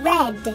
red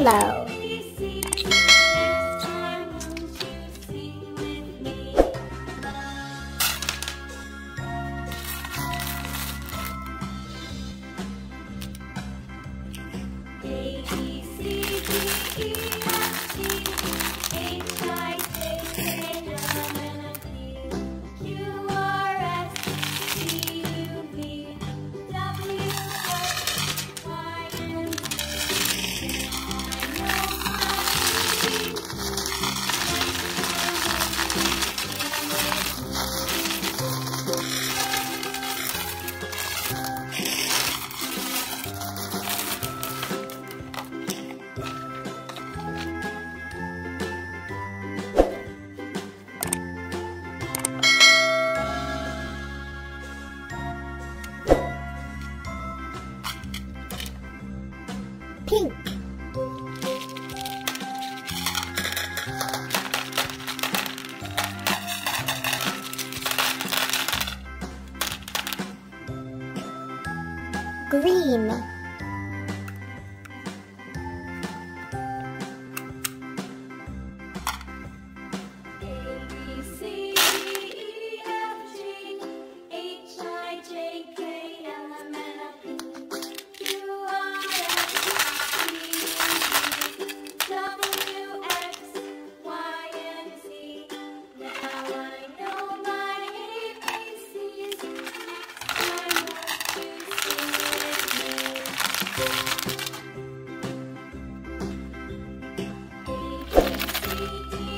yellow pink. Green Thank you.